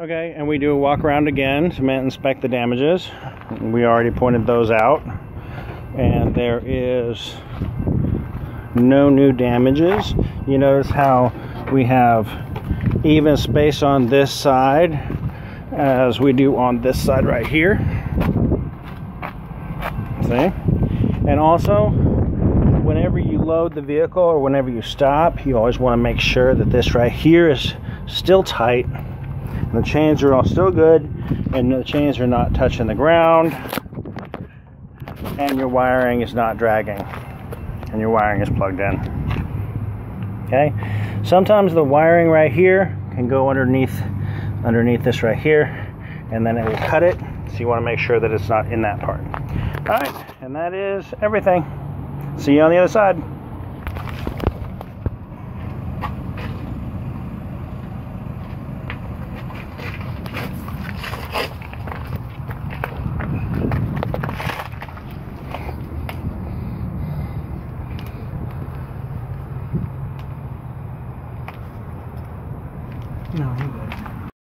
Okay, and we do a walk around again to inspect the damages. We already pointed those out. And there is no new damages. You notice how we have even space on this side as we do on this side right here. See? And also, whenever you load the vehicle or whenever you stop, you always want to make sure that this right here is still tight the chains are all still good and the chains are not touching the ground. And your wiring is not dragging. And your wiring is plugged in. Okay? Sometimes the wiring right here can go underneath underneath this right here and then it will cut it. So you want to make sure that it's not in that part. All right and that is everything. See you on the other side No,